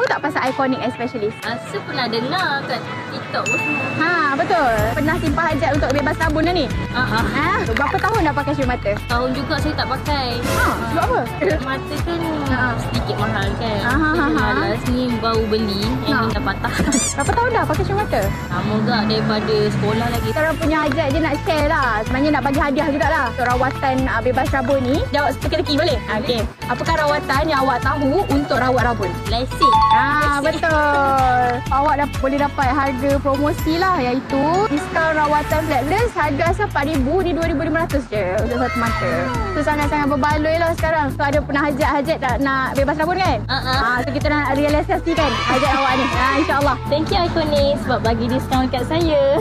Tahu tak pasal Iconic Hair Specialist? Rasa pernah dengar kat TikTok pun semua. Ha, betul. Pernah simpah hajat untuk bebas sabun dah ni? Ah, ah. Ha? Berapa tahun dah pakai shoe mata? Tahun juga saya tak pakai. Ha, sebab apa? Mata kan Ah. sedikit mahal kan. Ah, ah. malas ni baru beli. Yang Ah. ni dah patah. Berapa tahun dah pakai shoe mata? Lama gak daripada sekolah lagi. Kita orang punya hajat je nak share lah. Sebenarnya nak bagi hadiah jugalah. Untuk rawatan uh, bebas rabun ni. Jawab teka-teki boleh? Okey. Apakah rawatan yang awak tahu untuk rawat rabun? Lasik. Ah betul. Awak dah boleh dapat harga promosi lah iaitu diskaun rawatan flapless harga asal 4000 ni 2500 je untuk satu mata. Tu sangat-sangat berbaloi lah sekarang. So ada pernah hajat-hajat tak nak bebas rabun kan? Ah. Ah, so kita nak realisasikan hajat awak ni. Ah, InsyaAllah. Thank you Iconic sebab bagi diskaun kat saya.